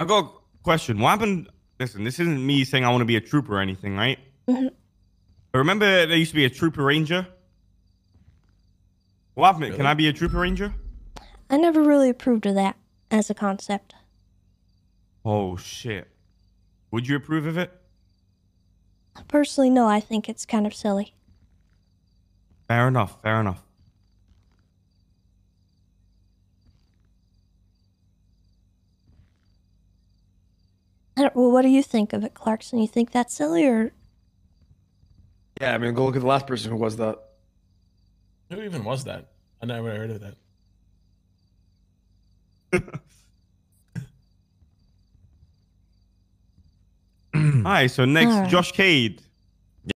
I got a question. What happened? Listen, this isn't me saying I want to be a trooper or anything, right? Mhm. But remember, there used to be a trooper ranger. What happened? Can I be a trooper ranger? I never really approved of that as a concept. Oh shit! Would you approve of it? Personally, no, I think it's kind of silly. Fair enough. Fair enough. Don't, well, what do you think of it, Clarkson? You think that's silly, or Yeah, I mean, go look at the last person who was that. Who even was that? I never heard of that. All right. So next, All right. Josh Cade.